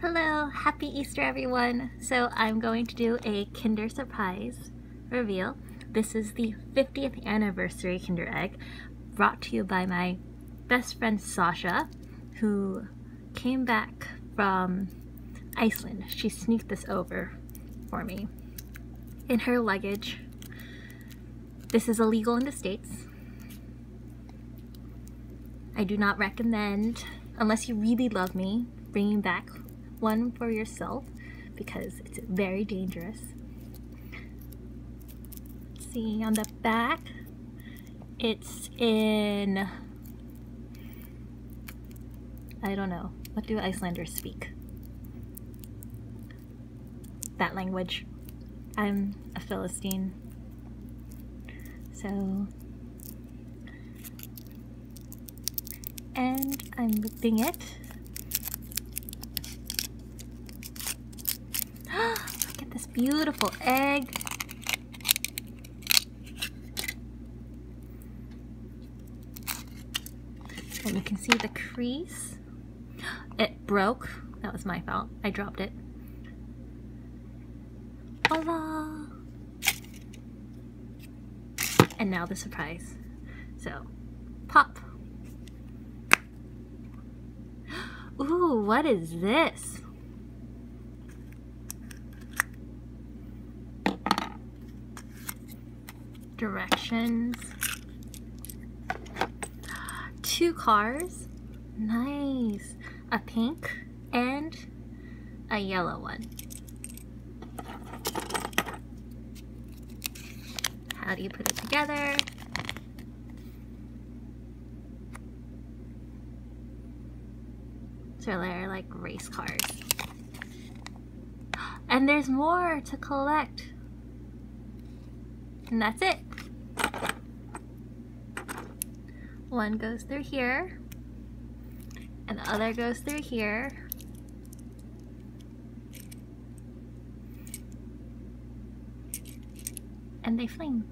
Hello, happy Easter everyone. So I'm going to do a Kinder Surprise reveal. This is the 50th anniversary Kinder Egg brought to you by my best friend Sasha who came back from Iceland. She sneaked this over for me in her luggage. This is illegal in the States. I do not recommend, unless you really love me, bringing back one for yourself because it's very dangerous. See on the back, it's in, I don't know, what do Icelanders speak? That language. I'm a Philistine. So, and I'm ripping it beautiful egg. And you can see the crease. It broke. That was my fault. I dropped it. Voila! And now the surprise. So, pop. Ooh, what is this? Directions. Two cars. Nice. A pink and a yellow one. How do you put it together? So they're like race cars. And there's more to collect. And that's it. One goes through here, and the other goes through here. And they fling.